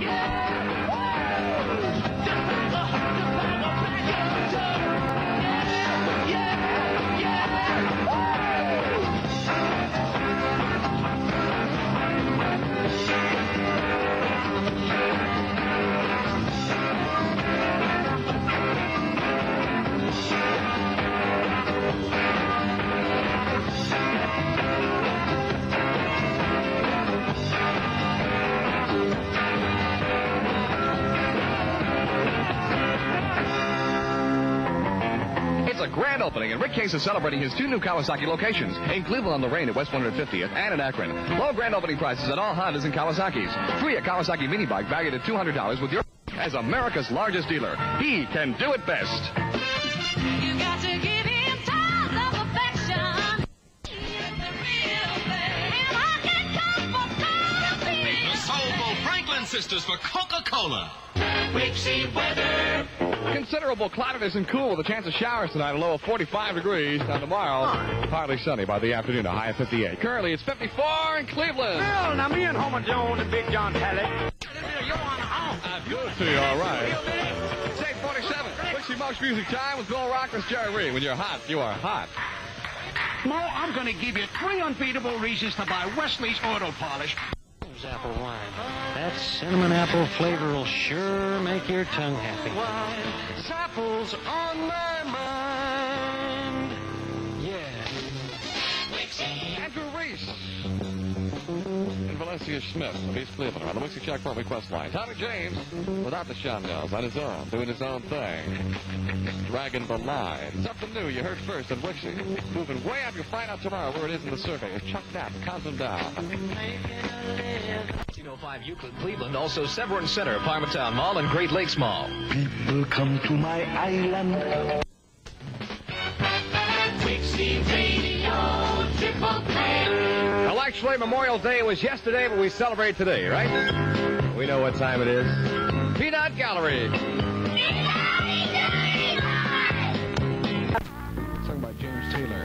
It's opening, and Rick Case is celebrating his two new Kawasaki locations in Cleveland on the Rain at West 150th and in Akron. Low grand opening prices at all Hondas and Kawasaki's. Free a Kawasaki mini bike valued at $200 with your as America's largest dealer. He can do it best. You got to give him tons of affection. The real thing. And I can come for coffee. The soulful Franklin sisters for Coca-Cola. Considerable cloudiness and cool with a chance of showers tonight, a low of 45 degrees. Now tomorrow, partly sunny by the afternoon, a high of 58. Currently, it's 54 in Cleveland. Well, now me and Homer Jones and Big John Talley. I feel it to you, all right. It's 847. Dixie Monk's Music Time with Bill Rock Rockers, Jerry Reed. When you're hot, you are hot. Mo, I'm going to give you three unbeatable reasons to buy Wesley's Auto Polish. Apple wine. That cinnamon apple flavor will sure make your tongue happy. Apples on my mind. And Valencia Smith of East Cleveland on the Wixie Checkpoint request line. Tommy James, without the Shondells, on his own, doing his own thing. Dragging the line. Something new you heard first in Wixie. Moving way up. You'll find out tomorrow where it is in the survey. It's Chuck Knapp. Counts them down. 1905 Euclid, Cleveland. Also Severance Center, Parmatown Mall, and Great Lakes Mall. People come to my island. Well, actually, Memorial Day was yesterday, but we celebrate today, right? We know what time it is. Peanut Gallery. Sung by James Taylor.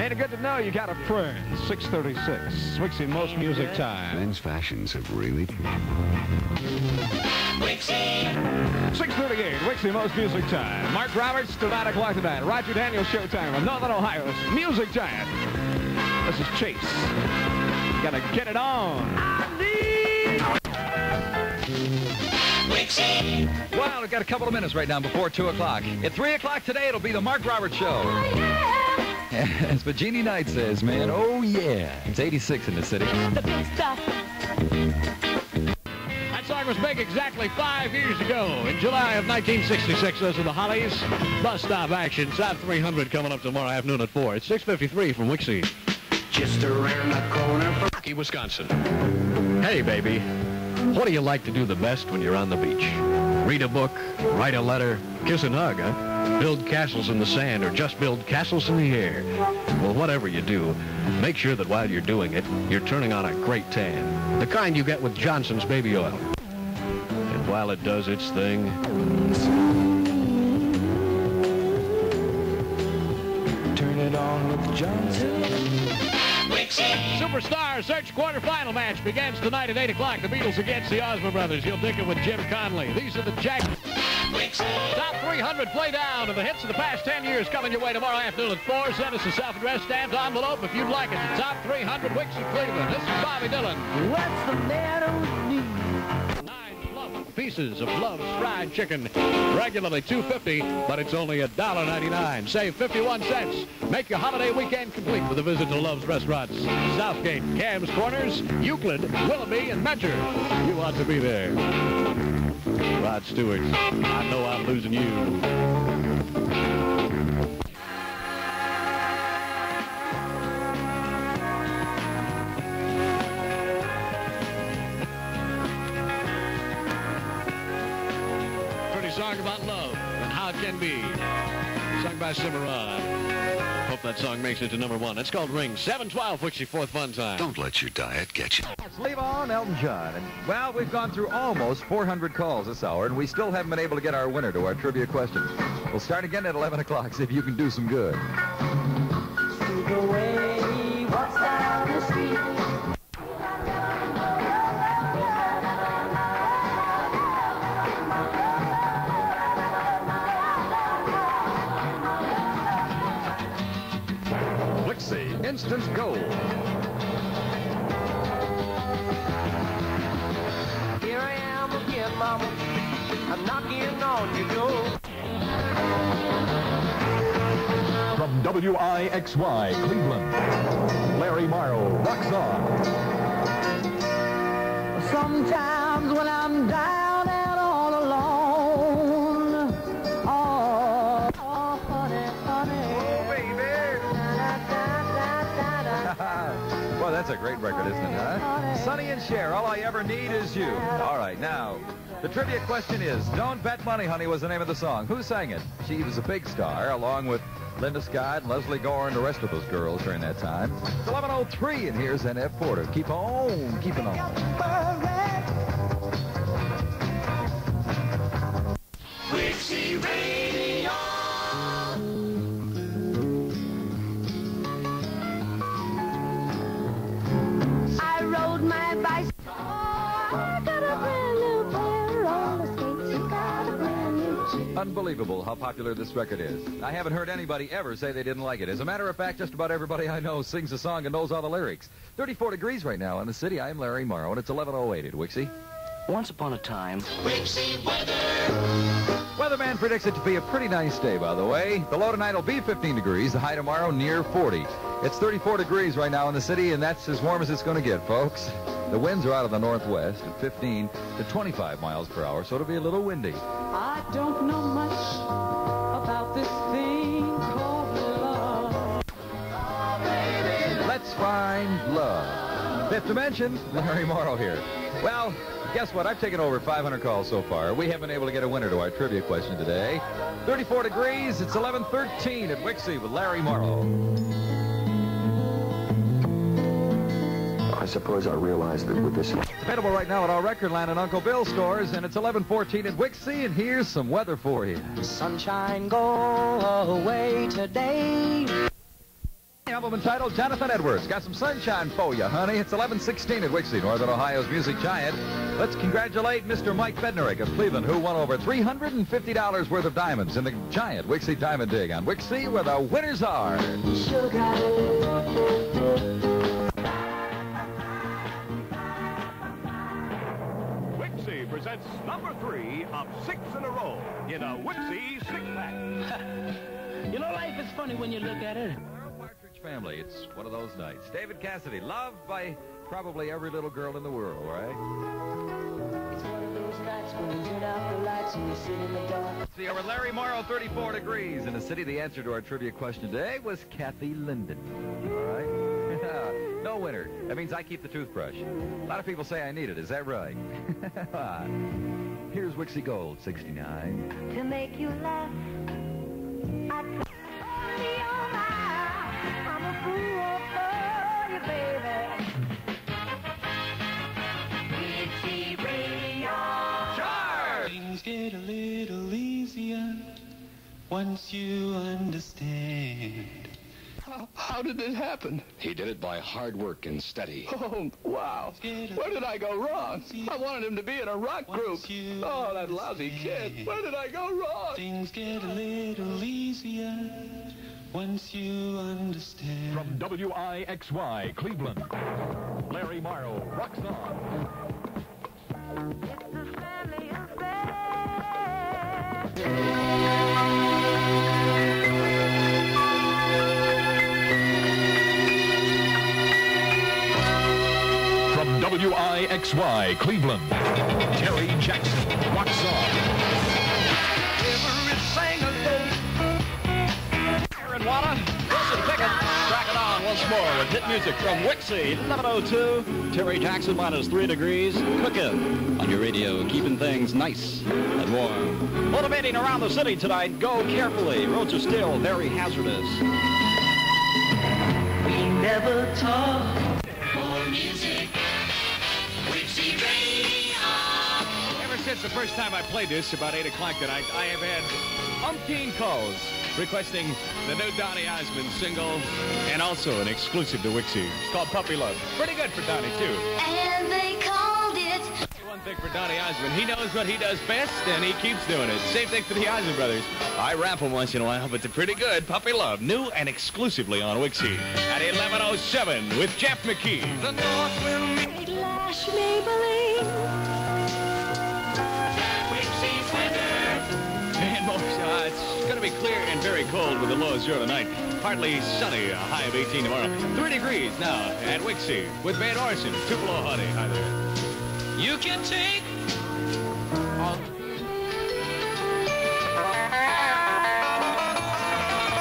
Ain't it good to know you got a friend? 636. Wixie Most Music Time. Men's fashions have really Wixie! 638, Wixie Most Music Time. Mark Roberts to 9 o'clock tonight. Roger Daniels Showtime from Northern Ohio's Music Giant. This is Chase. Gotta get it on. Well, we've got a couple of minutes right now before 2 o'clock. At 3 o'clock today, it'll be the Mark Roberts Show. As but Jeannie Knight says, man, oh yeah. It's 86 in the city. The big stuff. That song was big exactly five years ago in July of 1966. Those are the Hollies. Bus stop action. South 300 coming up tomorrow afternoon at 4. It's 6.53 from Wixie. Just around the corner from Rocky, Wisconsin. Hey, baby. What do you like to do the best when you're on the beach? Read a book, write a letter, kiss and hug, huh? Build castles in the sand or just build castles in the air. Well, whatever you do, make sure that while you're doing it, you're turning on a great tan. The kind you get with Johnson's baby oil. And while it does its thing, Turn it on with Johnson. Superstar Search quarterfinal match begins tonight at 8 o'clock. The Beatles against the Osmond Brothers. You'll think it with Jim Conley. These are the Jack. Top 300 play down and the hits of the past 10 years coming your way tomorrow afternoon at 4. Send us a self-addressed stamped envelope if you'd like it. The top 300 Wixie Cleveland. This is Bobby Dylan. What's the matter pieces of Love's fried chicken. Regularly $2.50, but it's only $1.99. Save 51 cents. Make your holiday weekend complete with a visit to Love's restaurants. Southgate, Kamm's Corners, Euclid, Willoughby, and Mentor. You ought to be there. Rod Stewart, I know I'm losing you. Pretty song about love and how it can be. Sung by Cymarron. Hope that song makes it to number one. It's called Ring. 712, Wixie, fourth fun time. Don't let your diet get you. Let's leave on Elton John. And, well, we've gone through almost 400 calls this hour, and we still haven't been able to get our winner to our trivia question. We'll start again at 11 o'clock, see if you can do some good. WIXY, Cleveland, Larry Morrow rocks on. Sometimes when I'm down and all alone. Oh, oh honey, honey. oh, baby. well, that's a great record, isn't it, huh? Sonny and Cher, all I ever need is you. All right, now, the trivia question is, Don't Bet Money, Honey was the name of the song. Who sang it? She was a big star, along with Linda Scott, and Lesley Gore, and the rest of those girls during that time. It's 11.03, and here's N.F. Porter. Keep on, keeping on. Unbelievable how popular this record is. I haven't heard anybody ever say they didn't like it. As a matter of fact, just about everybody I know sings the song and knows all the lyrics. 34 degrees right now in the city. I'm Larry Morrow, and it's 11.08 at Wixie. Once upon a time, Wixie weather! Weatherman predicts it to be a pretty nice day, by the way. The low tonight will be 15 degrees, the high tomorrow near 40. It's 34 degrees right now in the city, and that's as warm as it's going to get, folks. The winds are out of the northwest at 15 to 25 miles per hour, so it'll be a little windy. I don't know much about this thing called love. Let's find love. Fifth Dimension, Larry Morrow here. Well, guess what? I've taken over 500 calls so far. We haven't been able to get a winner to our trivia question today. 34 degrees, it's 11.13 at Wixie with Larry Morrow. Suppose I realized that with this mm-hmm. Available right now at our Recordland and Uncle Bill stores, and it's 11.14 at Wixie, and here's some weather for you. Sunshine, go away today. Album entitled Jonathan Edwards. Got some sunshine for you, honey. It's 11:16 at Wixie, Northern Ohio's music giant. Let's congratulate Mr. Mike Bednarik of Cleveland, who won over $350 worth of diamonds in the giant Wixie Diamond Dig on Wixie, where the winners are. Wixie presents number three of six in a row in a Wixie six-pack. you know, life is funny when you look at it. Our Partridge Family. It's one of those nights. David Cassidy, loved by probably every little girl in the world, right? It's one of those nights when you turn out the lights and you sit in the dark. See, over Larry Morrow, 34 degrees. In the city, the answer to our trivia question today was Kathy Linden. All right? No winner. That means I keep the toothbrush. A lot of people say I need it. Is that right? Ah. Here's Wixie Gold, 69. To make you laugh. I put me on my- I'm a fool for you, baby. Wixie Radio. Things get a little easier once you understand. How did it happen? He did it by hard work and steady. Oh, wow. Where did I go wrong? I wanted him to be in a rock group. Oh, that lousy kid. Where did I go wrong? Things get a little easier once you understand. From WIXY, Cleveland, Larry Morrow rocks on. It's a family affair. WIXY, Cleveland, Terry Jackson rocks on. Every single day. Aaron Wada, Wilson Pickett, track it on once more with hit music from Wixie, 1102. Terry Jackson minus three degrees, cooking on your radio, keeping things nice and warm. Motivating around the city tonight, go carefully. Roads are still very hazardous. We never talk. Ever since the first time I played this about 8 o'clock tonight, I have had umpteen calls requesting the new Donny Osmond single and also an exclusive to Wixie. It's called Puppy Love. Pretty good for Donny, too. And they called it one thing for Donny Osmond. He knows what he does best, and he keeps doing it. Same thing for the Osmond brothers. I rap them once in a while, but they're pretty good. Puppy Love, new and exclusively on Wixie. At 11.07 with Jeff McKee. The North will. Lash Maybelline. Going to be clear and very cold with a low of zero tonight. Partly sunny, a high of 18 tomorrow. Three degrees now at Wixie with Van Orson. Two below honey. Hi there. You can take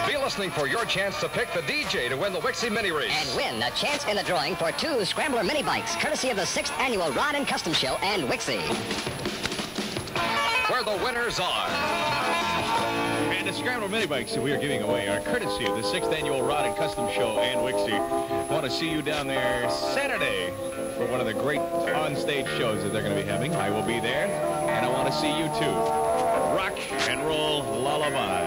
Be listening for your chance to pick the DJ to win the Wixie Mini Race. And win a chance in the drawing for two Scrambler mini bikes, courtesy of the 6th Annual Rod and Custom Show and Wixie. Where the winners are. And the Scrambler mini bikes that we are giving away are courtesy of the 6th Annual Rod and Custom Show and Wixie. Want to see you down there Saturday for one of the great on-stage shows that they're going to be having. I will be there, and I want to see you too. Rock and roll lullaby.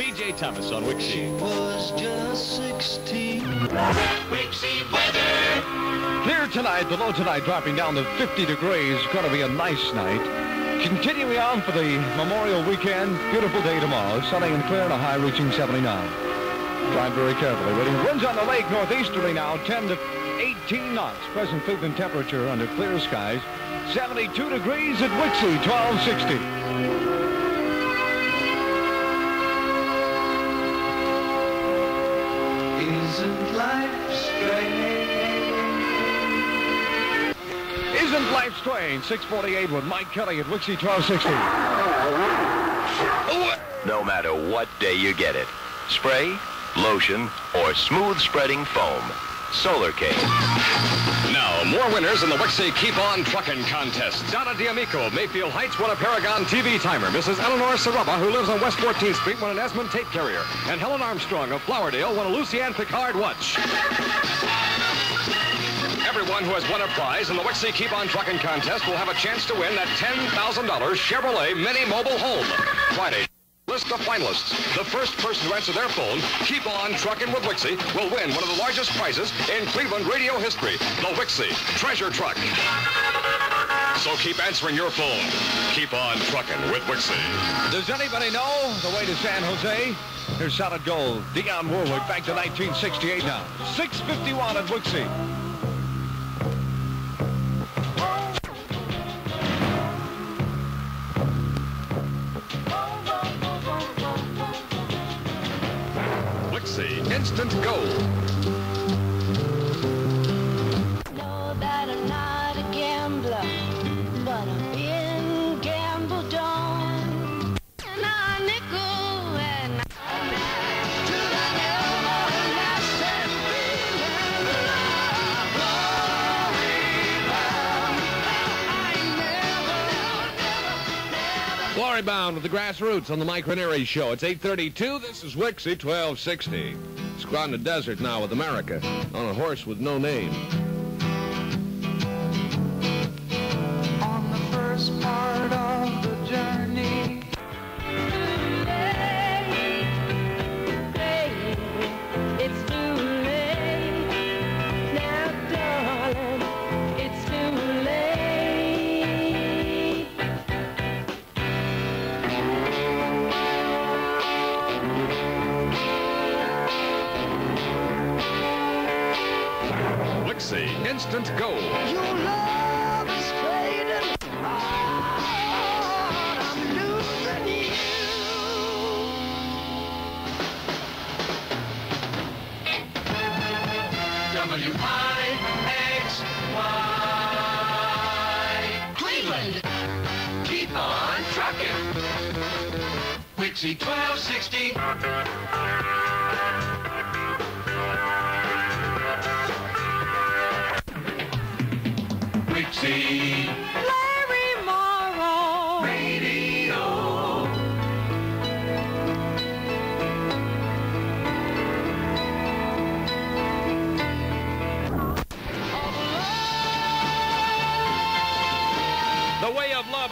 BJ Thomas on Wixie. was just 16. Wixie weather. Clear tonight, the low tonight dropping down to 50 degrees. Going to be a nice night. Continuing on for the Memorial Weekend, beautiful day tomorrow. Sunny and clear and a high reaching 79. Drive very carefully. Reading winds on the lake northeasterly now, 10 to 18 knots. Present Cleveland temperature under clear skies, 72 degrees at Wixie, 1260. Isn't life strange? Isn't life strange? 648 with Mike Kelly at Wixie, 1260. No matter what day you get it. Spray, lotion, or smooth spreading foam. Solar King. Now, more winners in the Wixie Keep On Truckin' Contest. Donna D'Amico of Mayfield Heights won a Paragon TV timer. Mrs. Eleanor Saraba, who lives on West 14th Street, won an Esmond tape carrier. And Helen Armstrong of Flowerdale won a Lucien Piccard watch. Everyone who has won a prize in the Wixie Keep On Truckin' Contest will have a chance to win that $10,000 Chevrolet Mini Mobile Home. Friday. List of finalists. The first person to answer their phone, keep on trucking with Wixie, will win one of the largest prizes in Cleveland radio history, the Wixie Treasure Truck. So keep answering your phone. Keep on trucking with Wixie. Does anybody know the way to San Jose? Here's solid gold. Dionne Warwick back to 1968 now. 651 at Wixie. Wixie Instant Gold. Know that I'm not a gambler, but I've been gambled on. And a nickel and to the everlasting feeling of glory bound. I Glory Bound with the Grassroots on the Mike Reineri Show. It's 832. This is Wixie 1260. It's gone to desert now with America on a horse with no name. Instant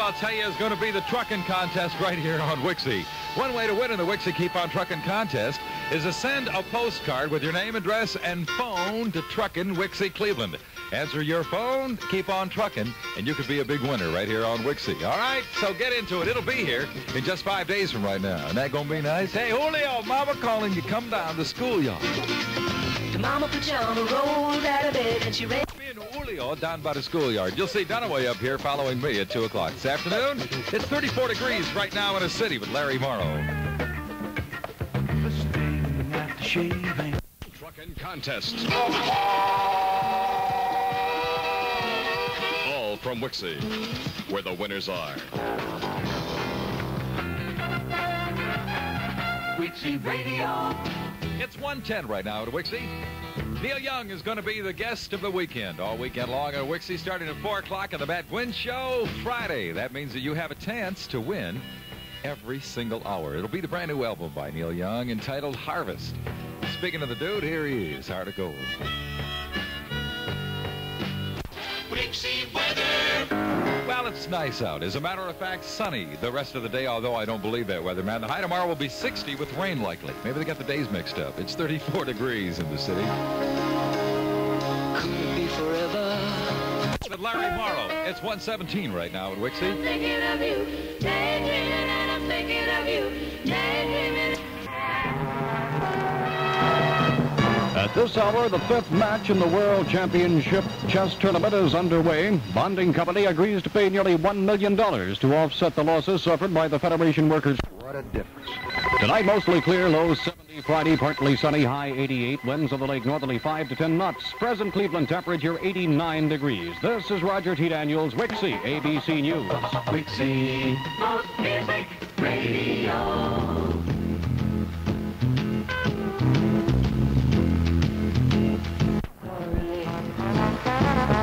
I'll tell you, is going to be the trucking contest right here on Wixie. One way to win in the Wixie Keep on Trucking contest is to send a postcard with your name, address, and phone to Truckin' Wixie Cleveland. Answer your phone, keep on trucking, and you could be a big winner right here on Wixie. All right, so get into it. It'll be here in just five days from right now. Isn't that going to be nice? Hey, Julio, Mama calling you. Come down to schoolyard. The mama put you on the road out of bed and she ran. Me and Julio down by the schoolyard. You'll see Dunaway up here following me at 2 o'clock this afternoon. It's 34 degrees right now in the city with Larry Morrow. Trucking contests. From Wixie, where the winners are. Wixie Radio. It's 110 right now at Wixie. Neil Young is going to be the guest of the weekend. All weekend long at Wixie, starting at 4 o'clock on the Matt Win Show Friday. That means that you have a chance to win every single hour. It'll be the brand new album by Neil Young entitled Harvest. Speaking of the dude, here he is, Heart of Gold. Well, it's nice out. As a matter of fact, sunny the rest of the day, although I don't believe that weather, man. The high tomorrow will be 60 with rain likely. Maybe they got the days mixed up. It's 34 degrees in the city. Could be forever? With Larry Morrow, it's 117 right now at Wixie. At this hour, the fifth match in the World Championship Chess Tournament is underway. Bonding Company agrees to pay nearly $1 million to offset the losses suffered by the Federation workers. What a difference. Tonight, mostly clear, low 70. Friday, partly sunny, high 88. Winds on the lake northerly 5 to 10 knots. Present Cleveland temperature 89 degrees. This is Roger T. Daniels, Wixie, ABC News. Wixie. Most music radio.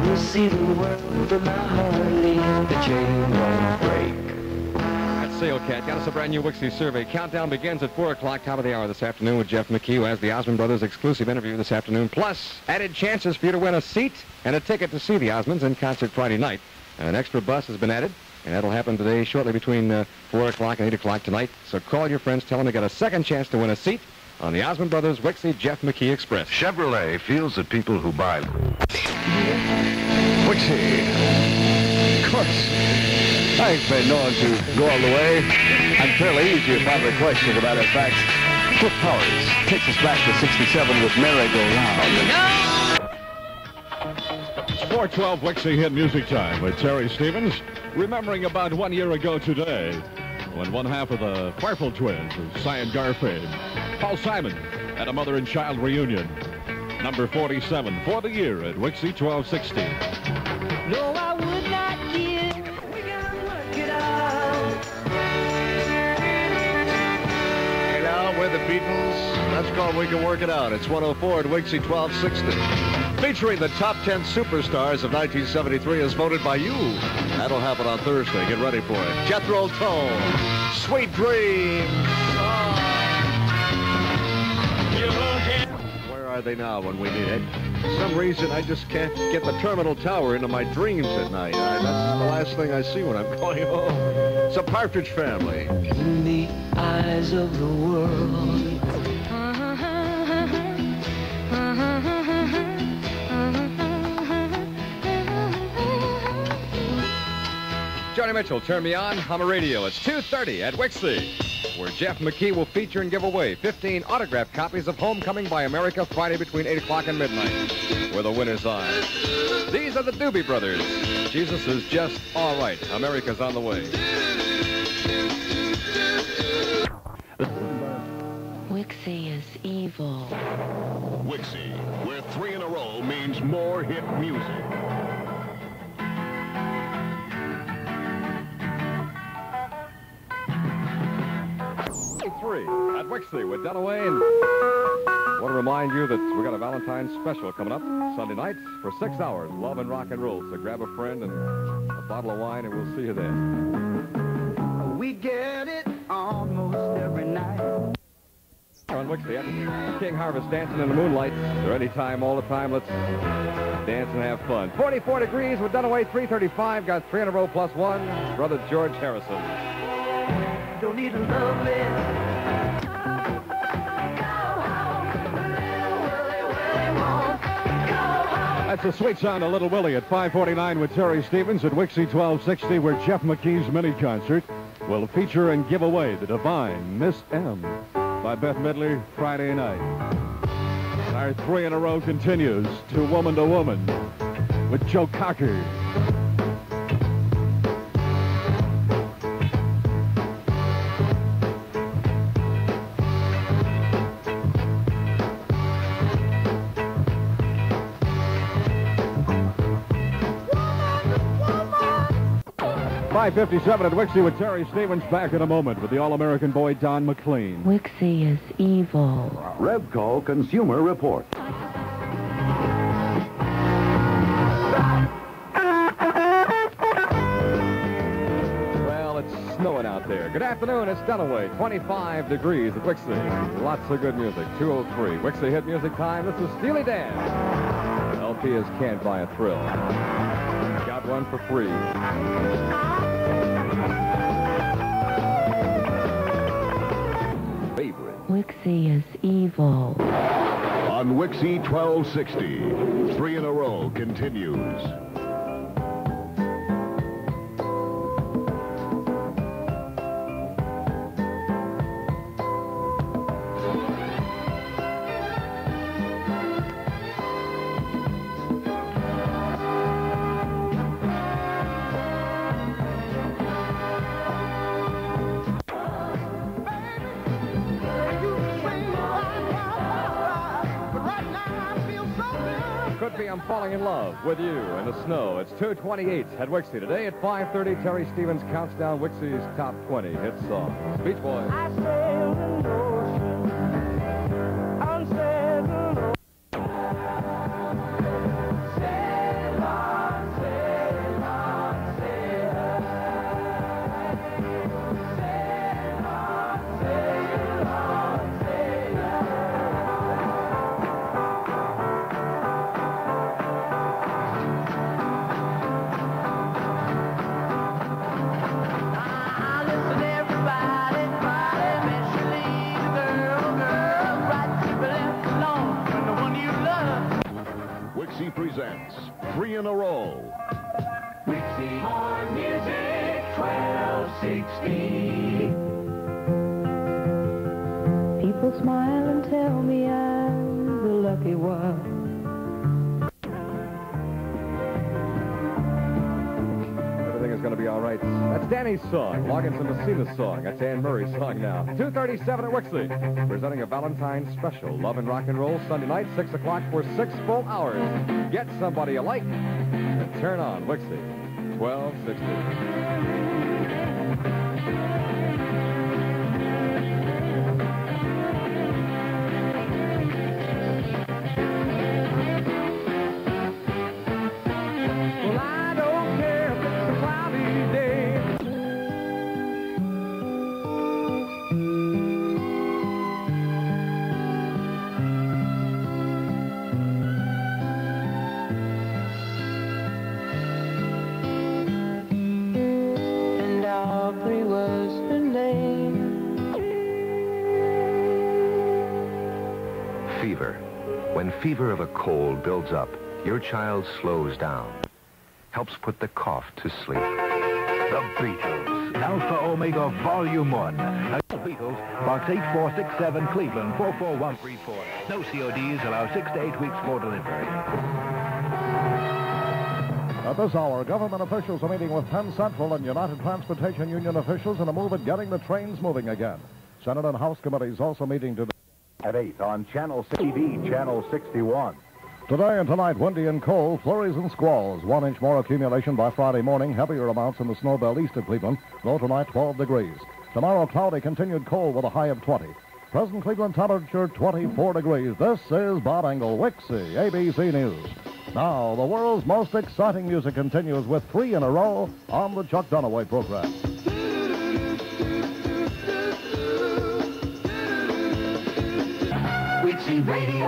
We'll see the world of my Harley. The chain won't break. That's Sailcat. Got us a brand new Wixie survey. Countdown begins at 4 o'clock, top of the hour this afternoon with Jeff McKee, who has the Osmond Brothers exclusive interview this afternoon. Plus, added chances for you to win a seat and a ticket to see the Osmonds in concert Friday night. An extra bus has been added, and that'll happen today shortly between uh, 4 o'clock and 8 o'clock tonight. So call your friends, tell them they got a second chance to win a seat on the Osmond Brothers Wixie Jeff McKee Express. Chevrolet feels that people who buy Wixie. Of course. I ain't been known to go all the way. I'm fairly easy if I have a question about it. In fact, Cliff Powers takes us back to 67 with Merry-Go-Round. 412 Wixie Hit Music Time with Terry Stevens, remembering about one year ago today when one half of the Farfel twins of Cyan Gar Paul Simon, had a mother and child reunion. Number 47 for the year at Wixie 1260. No, I would not give. We gotta work it out. Hey now, we're the Beatles. That's called We Can Work It Out. It's 104 at Wixie 1260. Featuring the top 10 superstars of 1973 as voted by you. That'll happen on Thursday. Get ready for it. Jethro Tull. Sweet Dreams. Where are they now when we need it? For some reason, I just can't get the terminal tower into my dreams at night. I, that's the last thing I see when I'm going home. It's a Partridge Family. In the eyes of the world. Joni Mitchell, turn me on. I'm a radio. It's 2.30 at Wixie, where Jeff McKee will feature and give away 15 autographed copies of Homecoming by America Friday between 8 o'clock and midnight, where the winners are. These are the Doobie Brothers. Jesus is just all right. America's on the way. Wixie is evil. Wixie, where three in a row means more hit music. Three at Wixley with Dunaway. And want to remind you that we got a Valentine's special coming up Sunday nights for six hours. Love and rock and roll. So grab a friend and a bottle of wine, and we'll see you then. We get it almost every night. On after King Harvest dancing in the moonlight. So anytime, all the time, let's dance and have fun. 44 degrees with Dunaway, 335. Got three in a row plus one. Brother George Harrison. Don't need a lovely. That's the sweet sound of Little Willie at 549 with Terry Stevens at Wixie 1260, where Jeff McKee's mini concert will feature and give away the divine Miss M by Bette Midler Friday night. Our three in a row continues to Woman to Woman with Joe Cocker. Five fifty-seven at Wixie with Terry Stevens back in a moment with the All-American boy Don McLean. Wixie is evil. Revco Consumer Report. Well, it's snowing out there. Good afternoon. It's Dunaway. 25 degrees at Wixie. Lots of good music. 203. Wixie hit music time. This is Steely Dan. LP is Can't Buy a Thrill. Got one for free. Wixie is evil. On Wixie 1260, three in a row continues. Falling in love with you in the snow. It's 228 at Wixie. Today at 5.30, Terry Stevens counts down Wixie's top 20 hit songs. Beach Boys. Presents three in a row. Wixie on Music 1260. People smile and tell me I'm That's Danny's song. Loggins and Messina's song. That's Anne Murray's song now. 237 at Wixie. Presenting a Valentine's special. Love and Rock and Roll Sunday night, 6 o'clock for six full hours. Get somebody you like and turn on Wixie. 1260. Fever. When fever of a cold builds up, your child slows down. Helps put the cough to sleep. The Beatles. Alpha Omega Volume 1. The Beatles. Box 8467 Cleveland 44134. No CODs allow six to eight weeks for delivery. At this hour, government officials are meeting with Penn Central and United Transportation Union officials in a move at getting the trains moving again. Senate and House committees also meeting today. At 8 on Channel TV, Channel 61. Today and tonight, windy and cold, flurries and squalls. One inch more accumulation by Friday morning. Heavier amounts in the snow belt east of Cleveland. Low tonight, 12 degrees. Tomorrow, cloudy, continued cold with a high of 20. Present Cleveland temperature, 24 degrees. This is Bob Engel, Wixie, ABC News. Now, the world's most exciting music continues with three in a row on the Chuck Dunaway program. Wixie Radio.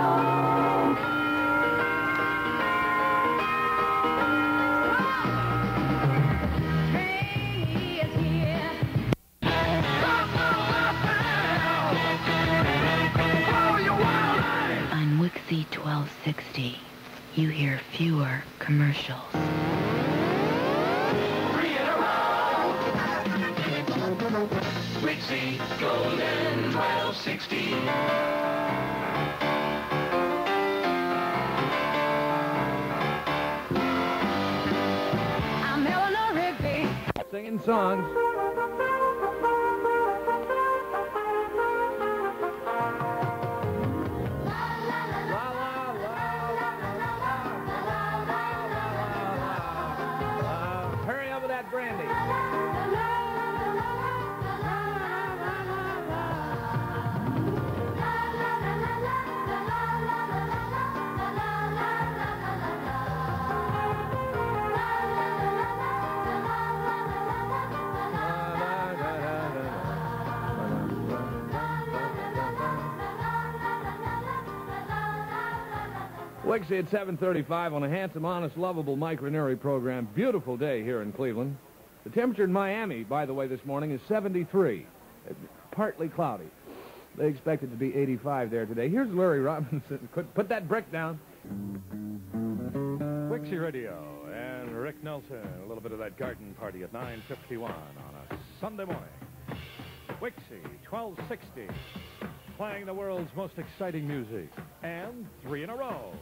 On Wixie 1260. you hear fewer commercials. Wixie Golden 1260. Songs. Wixie at 735 on a handsome, honest, lovable Mike Reineri program. Beautiful day here in Cleveland. The temperature in Miami, by the way, this morning is 73. Uh, Partly cloudy. They expect it to be 85 there today. Here's Larry Robinson. Put, put that brick down. Wixie Radio and Rick Nelson. A little bit of that garden party at 9.51 on a Sunday morning. Wixie 1260. Playing the world's most exciting music. And three in a row.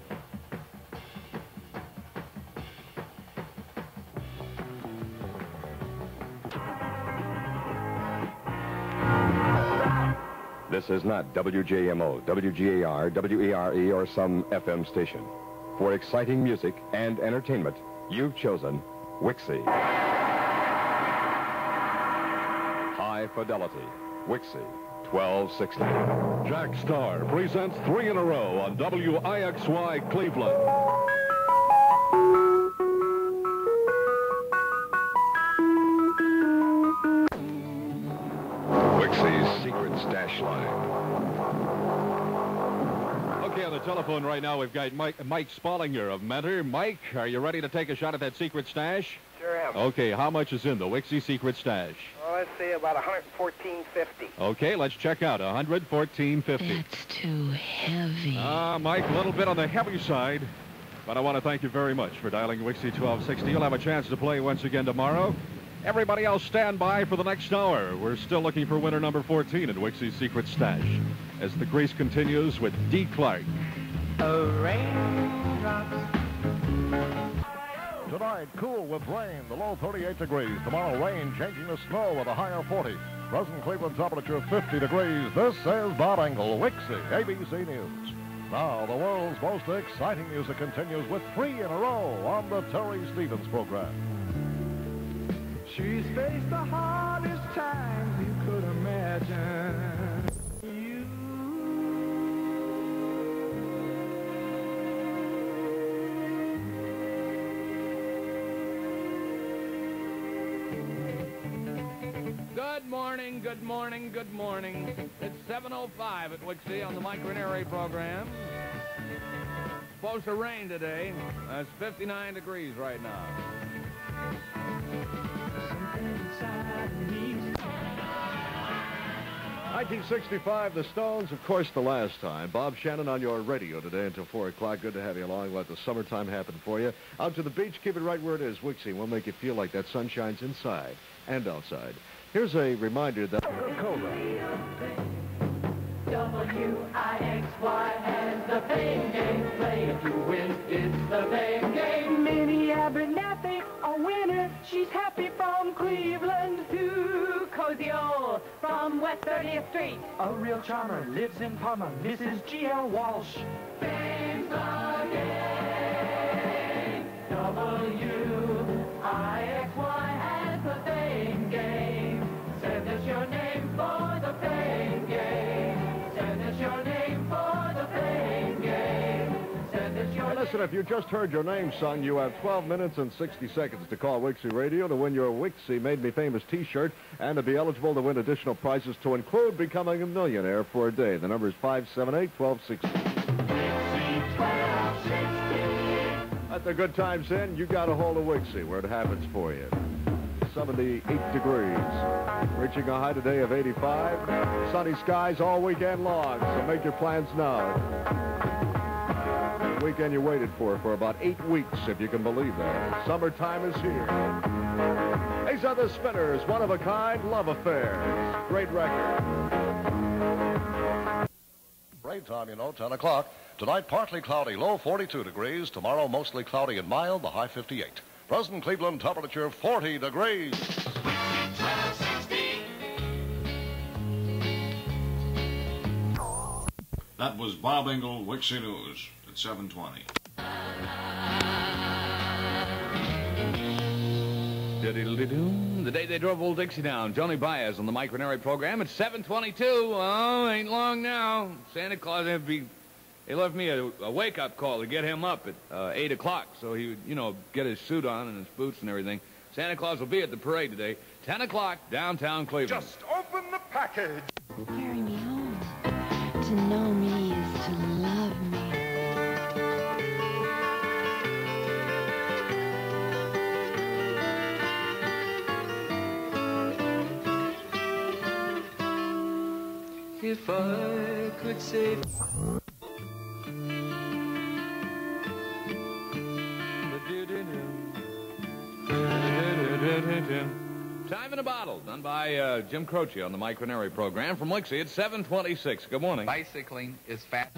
This is not WJMO, WGAR, WERE, or some FM station. For exciting music and entertainment, you've chosen Wixie. High fidelity. Wixie 1260. Jack Starr presents three in a row on WIXY Cleveland. Telephone right now, we've got Mike, Mike Spallinger of Mentor. Mike, are you ready to take a shot at that secret stash? Sure am. Okay, how much is in the Wixie secret stash? Well, let's say about 114.50. Okay, let's check out 114.50. That's too heavy. Ah, Mike, a little bit on the heavy side. But I want to thank you very much for dialing Wixie 1260. You'll have a chance to play once again tomorrow. Everybody else stand by for the next hour. We're still looking for winner number 14 at Wixie's Secret Stash. As the grease continues with D. Clark. Tonight, cool with rain, the low 38 degrees. Tomorrow, rain changing to snow with a higher 40. Present Cleveland temperature 50 degrees. This is Bob Engel, Wixie, ABC News. Now, the world's most exciting music continues with three in a row on the Terry Stevens program. She's faced the hardest times you could imagine. Good morning, good morning, good morning. It's 7.05 at Wixie on the Reineri program. Supposed to rain today. It's 59 degrees right now. 1965, The Stones, of course, the last time. Bob Shannon on your radio today until 4 o'clock. Good to have you along. Let the summertime happen for you. Out to the beach, keep it right where it is. Wixie will make you feel like that sun shines inside and outside. Here's a reminder that... W-I-X-Y She's happy from Cleveland to Cozio from West 30th Street. A real charmer lives in Parma, Mrs. G.L. Walsh. Listen, if you just heard your name sung, you have 12 minutes and 60 seconds to call Wixie Radio to win your Wixie Made Me Famous t-shirt and to be eligible to win additional prizes to include becoming a millionaire for a day. The number is 578-1260. Let the good times in. You got a hold of Wixie where it happens for you. 78 degrees. Reaching a high today of 85. Sunny skies all weekend long, so make your plans now. That weekend you waited for for about eight weeks, if you can believe that. Summertime is here. These are the Spinners, one of a kind love affairs. Great record. Rain time, you know, 10 o'clock. Tonight, partly cloudy, low 42 degrees. Tomorrow, mostly cloudy and mild, the high 58. Present Cleveland temperature 40 degrees. That was Bob Engel, Wixie News at 720. The day they drove Old Dixie down, Johnny Baez on the Mike Reineri program at 722. Oh, ain't long now. Santa Claus, they be, they left me a, a wake-up call to get him up at uh, 8 o'clock so he would, you know, get his suit on and his boots and everything. Santa Claus will be at the parade today, 10 o'clock, downtown Cleveland. Just open the package. Carry If I could say Time in a Bottle, done by uh, Jim Croce on the Mike Reineri program from WIXY at 726. Good morning. Bicycling is fat.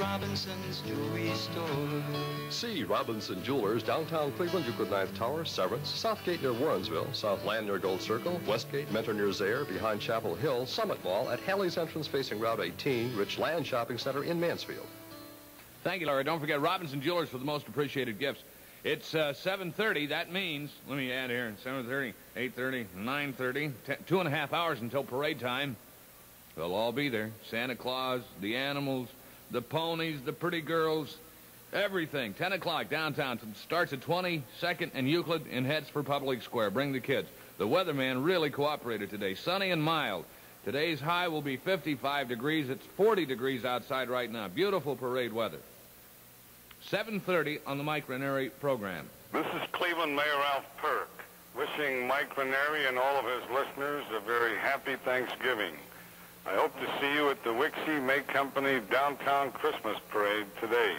Robinson's jewelry store. See Robinson Jewelers, downtown Cleveland, Euclid Ninth Tower, Severance, Southgate near Warrensville, Southland near Gold Circle, Westgate, Mentor near Zaire, behind Chapel Hill, Summit Mall, at Haley's entrance facing Route 18, Rich Land Shopping Center in Mansfield. Thank you, Larry. Don't forget Robinson Jewelers for the most appreciated gifts. It's uh, 7.30. That means, let me add here, 7.30, 8.30, 9.30, two and a half hours until parade time. They'll all be there. Santa Claus, the animals, the ponies, the pretty girls, everything. 10 o'clock downtown. Starts at 22nd and Euclid and heads for Public Square. Bring the kids. The weatherman really cooperated today. Sunny and mild. Today's high will be 55 degrees. It's 40 degrees outside right now. Beautiful parade weather. 7.30 on the Mike Reineri program. This is Cleveland Mayor Ralph Perk, wishing Mike Reineri and all of his listeners a very happy Thanksgiving. I hope to see you at the WIXY May Company Downtown Christmas Parade today.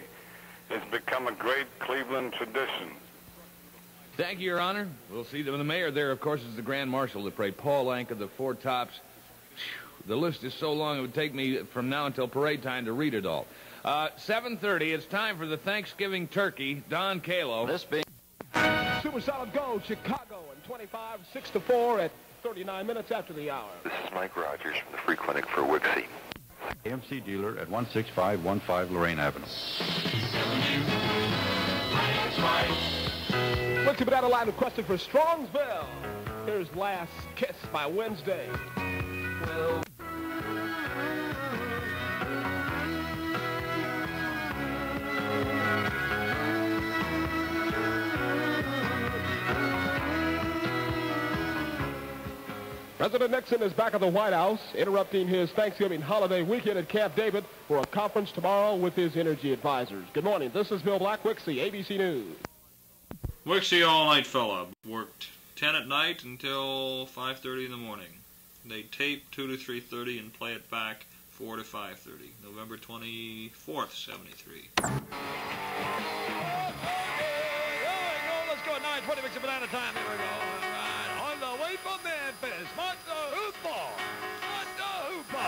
It's become a great Cleveland tradition. Thank you, Your Honor. We'll see the, the mayor there, of course, is the Grand Marshal of the parade, Paul Anka, the Four Tops. The list is so long it would take me from now until parade time to read it all. Uh, 7.30, it's time for the Thanksgiving turkey, Don Calo. This being... Super Solid Gold, Chicago, and 25, 6 to 4 at 39 minutes after the hour. This is Mike Rogers from the Free Clinic for WIXY. AMC dealer at 16515 Lorain Avenue. Let's keep it out of line with question for Strongsville. Here's Last Kiss by Wednesday. Well, President Nixon is back at the White House, interrupting his Thanksgiving holiday weekend at Camp David for a conference tomorrow with his energy advisors. Good morning. This is Bill Black WIXY, ABC News. WIXY all night fella worked 10 at night until 5:30 in the morning. They tape 2 to 3:30 and play it back 4 to 5:30. November 24th, 73. Let's go at 920 mix of banana time. There we go. All right. On the way from Memphis, Monta Hoopa. Monta Hoopa.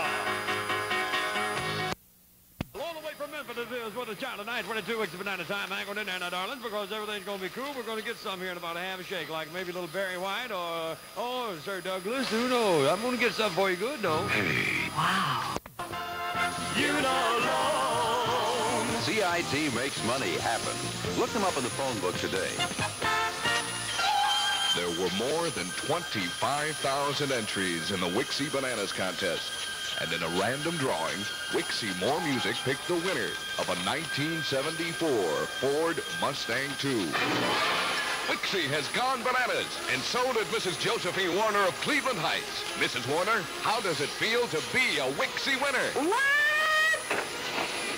All the way from Memphis it is with a child of 922 weeks of banana time. Hang on in there now, darlings, because everything's going to be cool. We're going to get some here in about a half a shake, like maybe a little Barry White or, oh, Sir Douglas. Who knows? I'm going to get something for you good, though. Hey. Wow. You know, CIT makes money happen. Look them up in the phone book today. There were more than 25,000 entries in the WIXY Bananas contest. And in a random drawing, WIXY More Music picked the winner of a 1974 Ford Mustang II. WIXY has gone bananas, and so did Mrs. Josephine Warner of Cleveland Heights. Mrs. Warner, how does it feel to be a WIXY winner?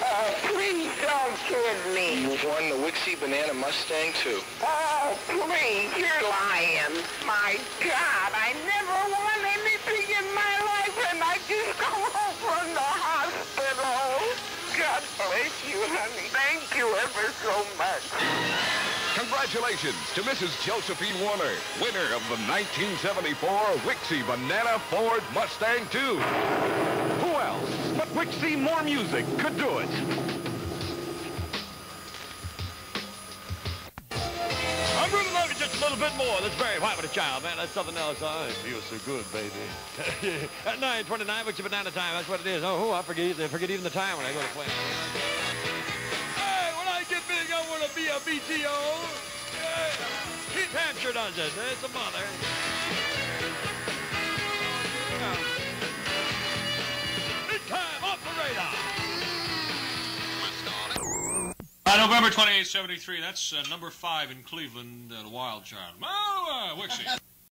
Oh, please don't kid me. You won the WIXY Banana Mustang too. Oh, please, you're lying. My God, I never won anything in my life, and I just come home from the hospital. God bless you, honey. Thank you ever so much. Congratulations to Mrs. Josephine Warner, winner of the 1974 WIXY Banana Ford Mustang II. Who else but see More Music could do it? I'm love you just a little bit more. That's Barry White with a child, man. That's something else. Oh, it feels so good, baby. At 9.29, which is banana time. That's what it is. Oh, I forget, I forget even the time when I go to play. Hey, when I get big, I want to be a BTO. Yeah. Keith Hampshire does it. It's a mother. Uh, November 28, 73. That's uh, number five in Cleveland, uh, the Wild Child. Oh, uh, WIXY.